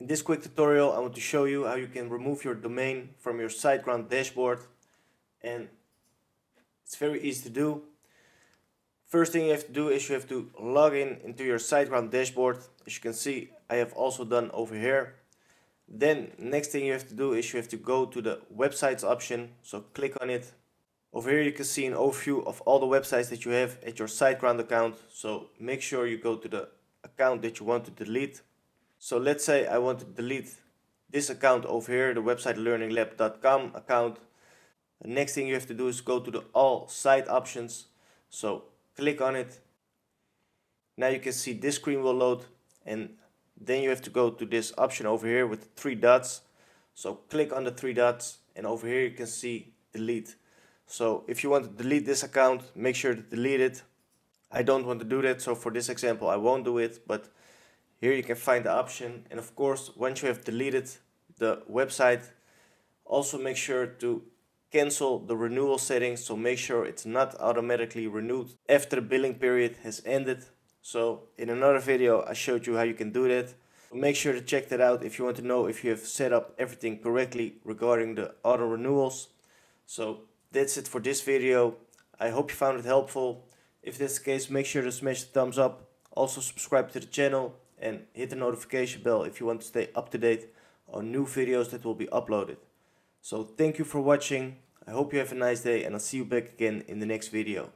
In this quick tutorial I want to show you how you can remove your domain from your SiteGround dashboard and it's very easy to do. First thing you have to do is you have to log in into your SiteGround dashboard. As you can see I have also done over here. Then next thing you have to do is you have to go to the websites option. So click on it. Over here you can see an overview of all the websites that you have at your SiteGround account. So make sure you go to the account that you want to delete. So let's say I want to delete this account over here, the websitelearninglab.com account. The next thing you have to do is go to the all site options. So click on it. Now you can see this screen will load and then you have to go to this option over here with three dots so click on the three dots and over here you can see delete so if you want to delete this account make sure to delete it I don't want to do that so for this example I won't do it but here you can find the option and of course once you have deleted the website also make sure to cancel the renewal settings so make sure it's not automatically renewed after the billing period has ended so in another video I showed you how you can do that. Make sure to check that out if you want to know if you have set up everything correctly regarding the auto renewals. So that's it for this video. I hope you found it helpful. If that's the case make sure to smash the thumbs up. Also subscribe to the channel and hit the notification bell if you want to stay up to date on new videos that will be uploaded. So thank you for watching. I hope you have a nice day and I'll see you back again in the next video.